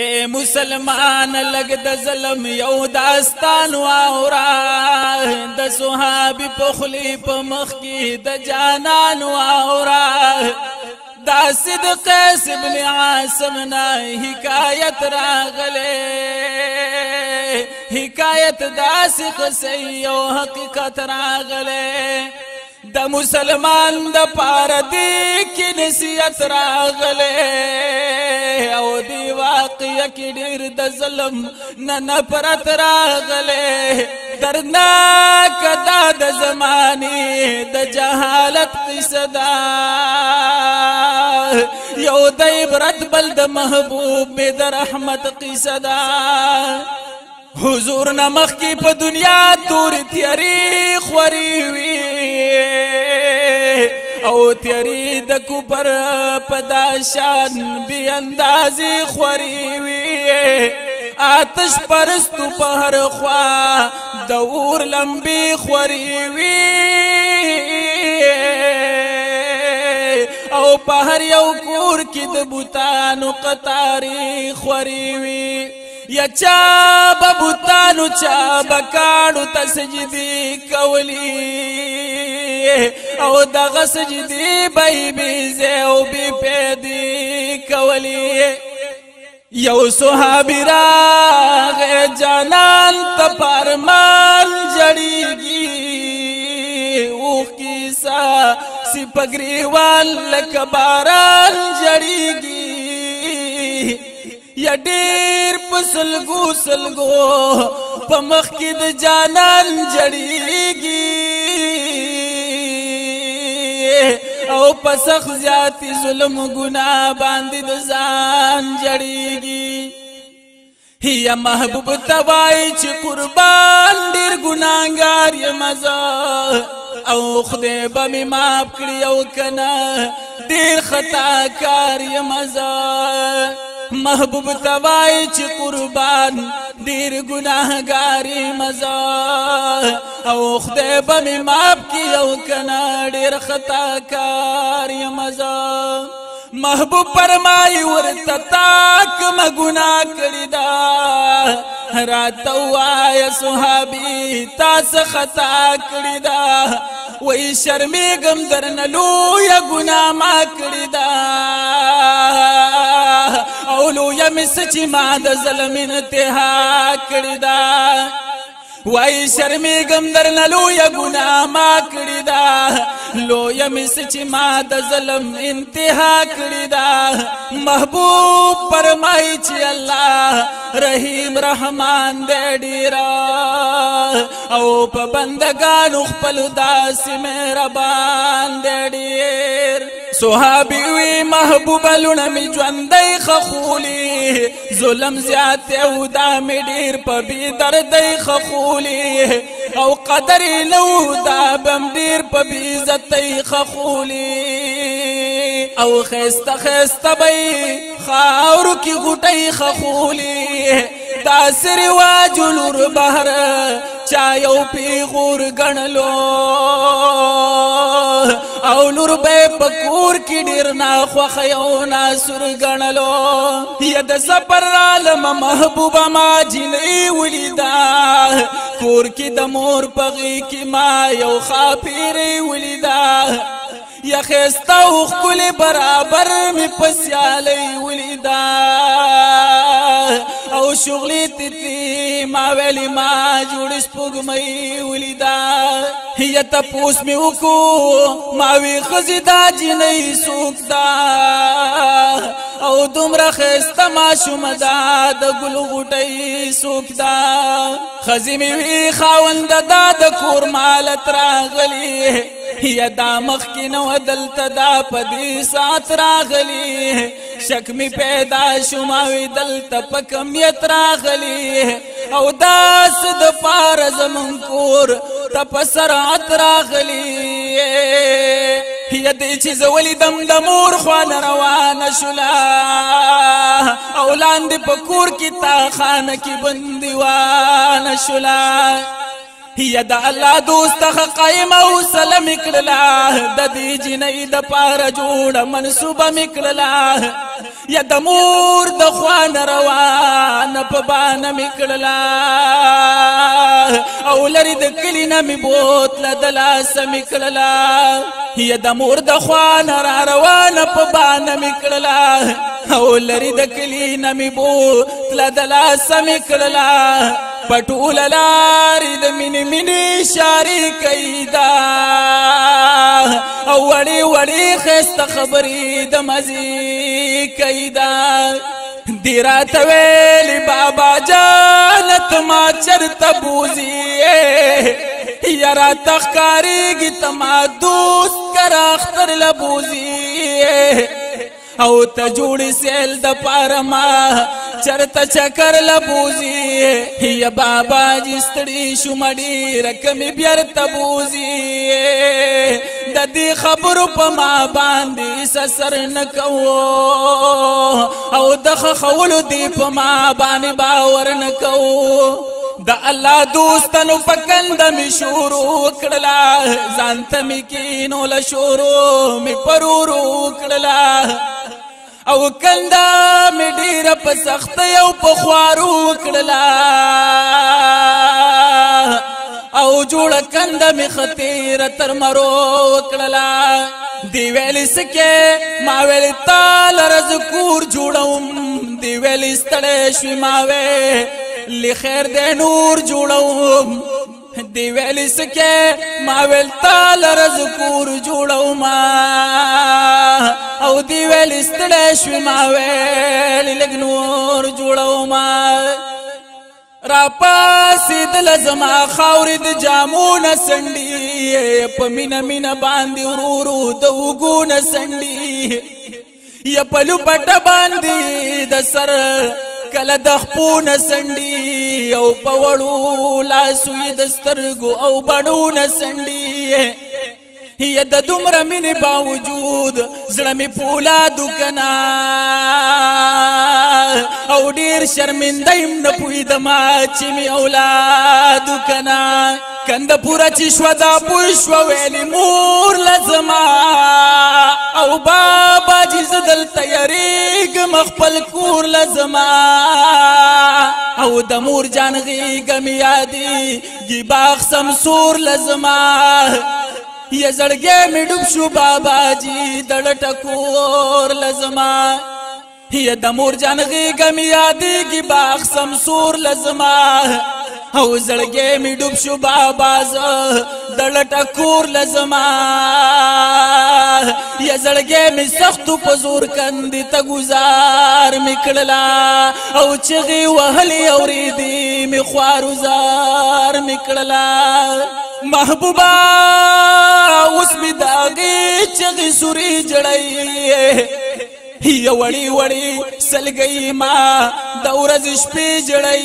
اے مسلمان لګ د ظلم یو داستان واورا د صحابي په خلی په مخ کې د جانان واورا دا صدق ابن عاصم نه حکایت راغله حکایت داسې قصې او حقیقت راغله د مسلمان د پاره دی کې نصیحت راغله او دی واقع کې ډیر د ظلم نه نفرت راغله درنا کدا د زمانه د جهالت قصدا یو د عبرت بل د محبوب د رحمت قصدا حضور نمخ کی په دنیا تور تیری خوري وی او تیری د کوپر پدا شان بی اندازې خوري وی آتش پرست په هر خوا د اور لمبي خوري وی او په هر یو کور کې د بوتانو قطاري خوري وی یا چا ببوتانو چا بکانو تسجدی کولی او دغه سجدي به بي زو بي پدي کولي یو صحابي راغ جانان تپرمان جړيږي اوخ کی سا سی پګریوال لک باران جړيږي یا ډیر پسلګو سلګو پمخ کې د جانان جړيږي او پسخ زیاتی ظلم گناه باندې د ځان جړیږي یا محبوب توای چې قربان ډیر ګناګار یم او خدای به می معاف کړی او کنه ډیر خطا کار یم محبوب توای چې قربان ډیر ګناهګاری مزا او خدای به می معاف کی او کنا ډیر خطا کار مزا محبوب پرمای ورته تاک ما ګنا کړی دا راتو آیا صحابی تاس خطا کړی دا وای شرمېږم درنه لویه ګنا ما کړی دا کم سچی ما د ظلم انتها کړی دا وای شرمې غم درن لوی ګنا ما کړی دا لوی مس چې ما د ظلم انتها کړی دا محبوب پرمای چې الله رحیم رحمان دې ډیر او په بندگانو خپل داسې مهربان دې ډیر صحابي وي محبوب لونه می ژوندې خخولي ظلم زیات او دا می ډیر په بي دردې خخولي او قدر لو دا بم ډیر په بي عزتې خخولي او خسته خسته بي خاور کی غټې خخولي تاثیر واجلور بهر چا یو پی غور غنلو او لور به پکور کې ډیر نا خوخه یو ناسور غنلو یا د سفر عالم محبوبه ما جنې ولیدا کور کې د مور پغې کې ما یو خافيري ولیدا یا خستا او خپل برابر می پسیالی ولیدا او شغلی تیتی ما ویلی ما جوړ سپوږمۍ ولیدا یا تپوس می وکو ما وی خزیدا جنې سوکتا او دومره خسته ماشوم دا د ګل غټي سوک دا خزمي وی خاوند دا د کور مال تراغلي یا دا مخ کې نو دلته دا پدې سات راغلي شک می پیدا شوما وی دلته پکم یت راغلي او داس د پار زمون کور تپسر اتراغلي هي دې چې زولې دم د مور خوان روان شولا اولان دې پکور کې تا خان کې بندیوان شولا هي د الله دوست حق قائم او سلام کړلا د دې جنې د پار جوړ منسوبه مکړلا یا د مور د خوان روان په بانه میکړلا او لري د کلی نه می بوت لدلا سمیکړلا یا د مور د خوان را روان په بانه میکړلا او لري د کلی نه می بوت لدلا سمیکړلا پټول لار د مين مين اشاره کیدا او وړي وړي خسته خبرې د مزي کیدا دیرا تویل بابا جانت ما چرت بوزی یرا تخکاری گی تما دوست کر اختر لبوزی او تجوڑی سیل د پارما چرت چکر لبوزی یا بابا جی ستړي شمړي رقم بیر تبوزي د دې خبرو په ما باندې سسر نکو او د خولو دې په ما باندې باور نکو د الله دوستانو پکند می شروع کړلا ځانته می کینول شروع می پرورو کړلا او کنده می ډیره په سختۍ او په خوارو کړله او جوړ کند می خطیر تر مرو کړلا دی ویل سکه ما ویل تال رزکور جوړوم دی ویل ستړې شوي ما وې لخير د نور جوړوم دی ویل سکه ما ویل تال رزکور جوړوم او دی ویل استړې شو ما ویل لګنور جوړو ما را پاسې دل زما خاورې د جامو نه سندې په مینا مینا باندې ورورو د وګو نه سندې یا پلو پټ باندې د سر کله د خپونه سندې او په وړو لاسوي د سترګو او بڼو نه سندې هي د دومره مینې باوجود زړه مې پولادو کنا او ډیر شرمنده يم نه پوهېدم چې مې اولادو کنا کنده پورا چې شوه دا پوه شوه ویلې مور لزما او بابا چې زه دلته یریږم خپل کور لزما او د مور جان غیږم یادې ګیباخ سمسور لزما یا زړګې مې ډوب شو بابا جی دړټ کور لزما یا د مور جان غي غم یادې کی باغ سمسور لزما او زړګې می ډوب شو بابا ز دلټه کور لزما یا زړګې می سخت په زور کندې ته گزار میکړلا او چغي وهلې اورېدې می خوارو زار میکړلا محبوبا اوس می داغي چغي سوري جړای یو وړي وړي سلګي ما د ورځ شپې جړای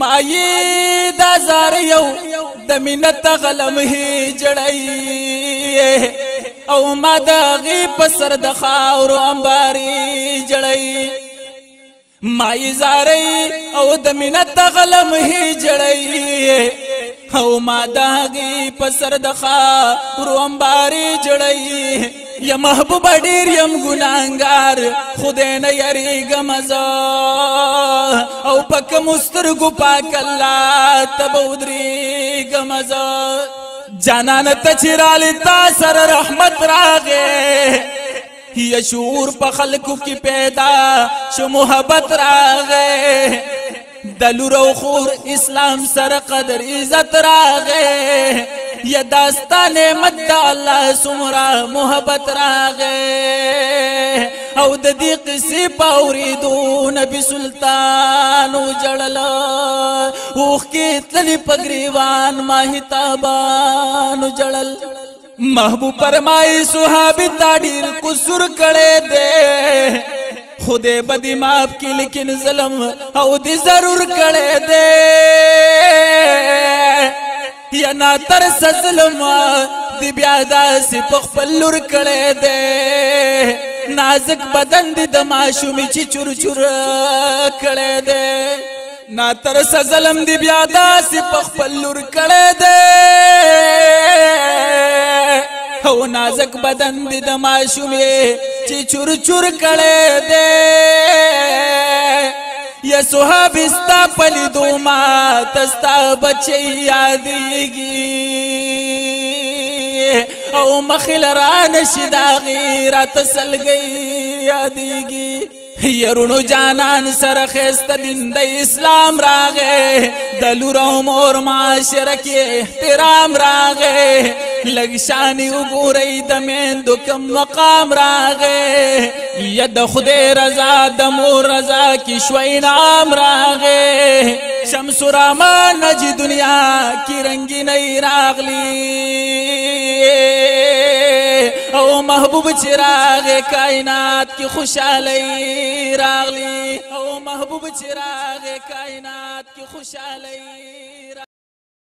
مایې د زار یو د منت غلم هي جړای او ما د غي په سر د خاور انباري جړای مایې زارې او د منت غلم هي جړای او ما د غي په سر د خاور انباري جړای یا محبوب ډیر يم ګناګار خدای نه یریګم زه او پک مسترګو پاک الله تبودریګم زه جانان تچرال تا سر رحمت راغه یا شعور په خلکو کې پیدا شو محبت راغې د لور او خور اسلام سره قدر عزت راغې یا داستان مت الله سمرا محبت راغه او د دې قصې پاوریدو نبی سلطان او جړل اوخ کې تلې پګریوان ماهی تابان جړل محبوب فرمای صحابه تا ډیر قصور کړي دے خدای بدی معاف کی لیکن ظلم او دی ضرور کړي دے یا ناتر سظلم دی بیا داسې په خپل لور کړی دی نازک بدن دی د ماشومې چې چور چور کړی دی ناتر سظلم دی بیا داسې په خپل لور کړی دی او نازک بدن دی د ماشومې چې چور چور کړی دی یا صحاب استا پلی دو ما تستا بچی یادیگی او مخل را نشد آغی را تسلگی یادیگی يرونو جانان سره خسته دین د اسلام راغې د لور او مور معاشره کې احترام راغې لګ شانې وګورئ د میندو کم مقام راغې یا د خدای رضا د مور رضا کې شوي نام راغې شمس رحمان نجی دنیا کی رنگی نئی راغلی او محبوب چراغ کائنات کی خوشحالی راغلی او محبوب چراغ کائنات کی خوشحالی